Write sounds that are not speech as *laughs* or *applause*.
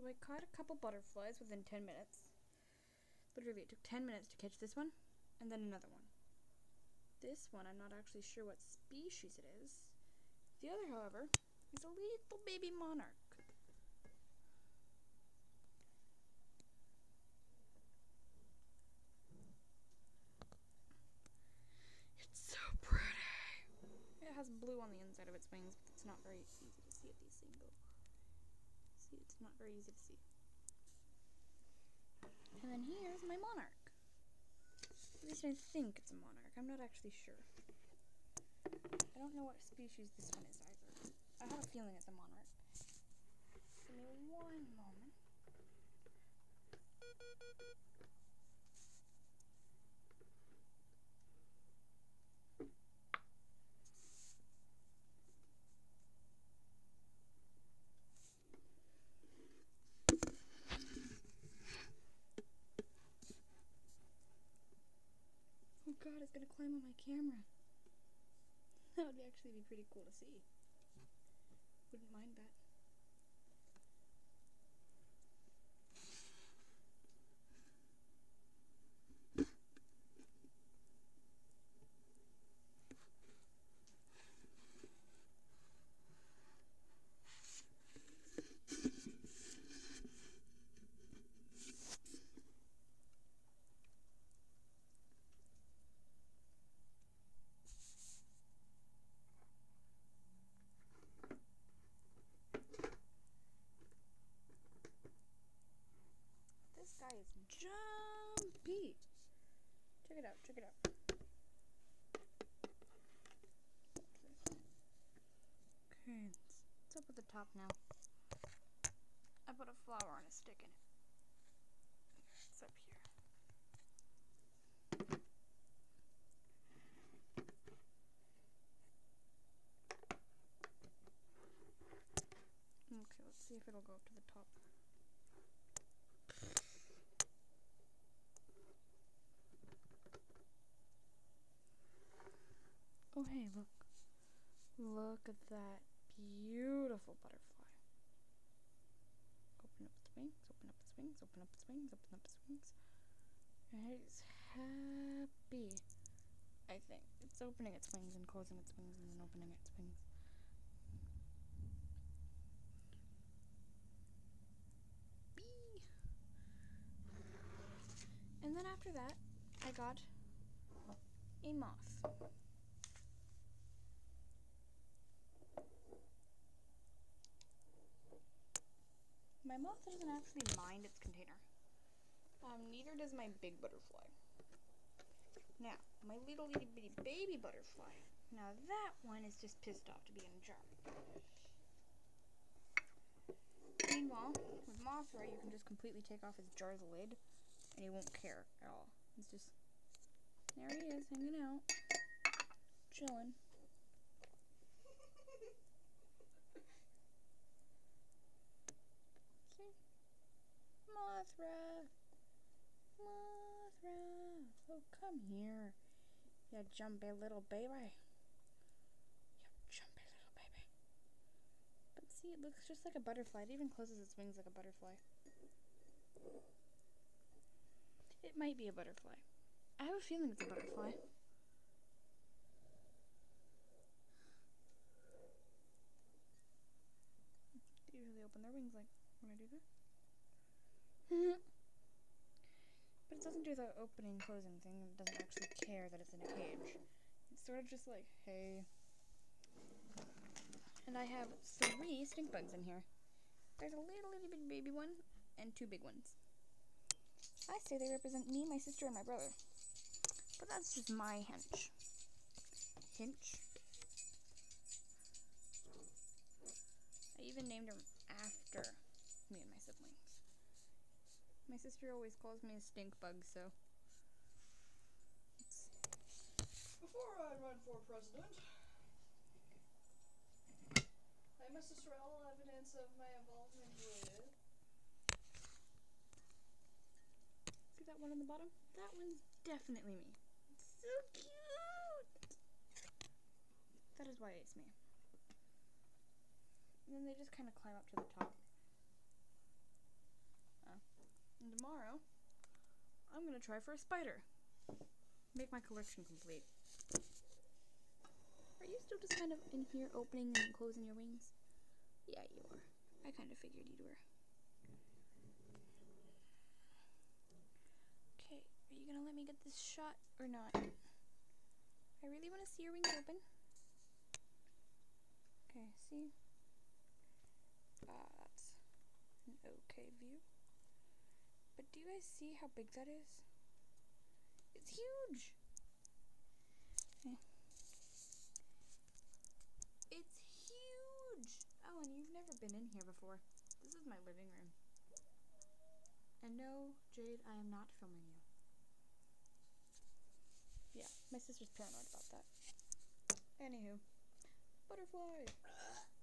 So I caught a couple butterflies within 10 minutes. Literally, it took 10 minutes to catch this one, and then another one. This one, I'm not actually sure what species it is. The other, however, is a little baby monarch. It's so pretty. It has blue on the inside of its wings, but it's not very easy to see at these single. See, it's not very easy to see. And then here's my monarch. At least I think it's a monarch. I'm not actually sure. I don't know what species this one is either. I have a feeling it's a monarch. Give me one moment. It's gonna climb on my camera. *laughs* That would actually be pretty cool to see. Wouldn't mind that. This guy is jumpy. Check it out, check it out. Okay, it's, it's up at the top now. I put a flower on a stick in it. It's up here. Okay, let's see if it'll go up to the top. Oh, hey, look. Look at that beautiful butterfly. Open up its wings, open up its wings, open up its wings, open up its wings. And it's happy. I think. It's opening its wings and closing its wings and then opening its wings. Bee. And then after that, I got a moth. My moth doesn't actually mind its container. Um, neither does my big butterfly. Now, my little itty bitty baby butterfly. Now that one is just pissed off to be in a jar. Meanwhile, with Mothra, you can just completely take off his jar's lid, and he won't care at all. He's just there. He is hanging out, chilling. See, Mothra, Mothra. Oh, come here, you jumpy little baby. You jumpy little baby. But see, it looks just like a butterfly. It even closes its wings like a butterfly. It might be a butterfly. I have a feeling it's a butterfly. They usually open their wings like when I do that. but it doesn't do the opening closing thing. It doesn't actually care that it's in a cage. It's sort of just like, hey. And I have three stink bugs in here. There's a little little bitty baby one and two big ones. I say they represent me, my sister, and my brother. But that's just my hunch. Hinch. I even named them after me and my siblings. My sister always calls me a stink bug, so. Before I run for president, I must destroy all evidence of my involvement with. See that one on the bottom? That one's definitely me. It's so cute! That is why it's me. And then they just kind of climb up to the top. Gonna try for a spider. Make my collection complete. Are you still just kind of in here opening and closing your wings? Yeah, you are. I kind of figured you were. Okay, are you gonna let me get this shot or not? I really want to see your wings open. Okay, see? That's an okay view. But do you guys see how big that is? It's huge! Okay. It's huge! Oh, and you've never been in here before. This is my living room. And no, Jade, I am not filming you. Yeah, my sister's paranoid about that. Anywho, butterfly! *laughs*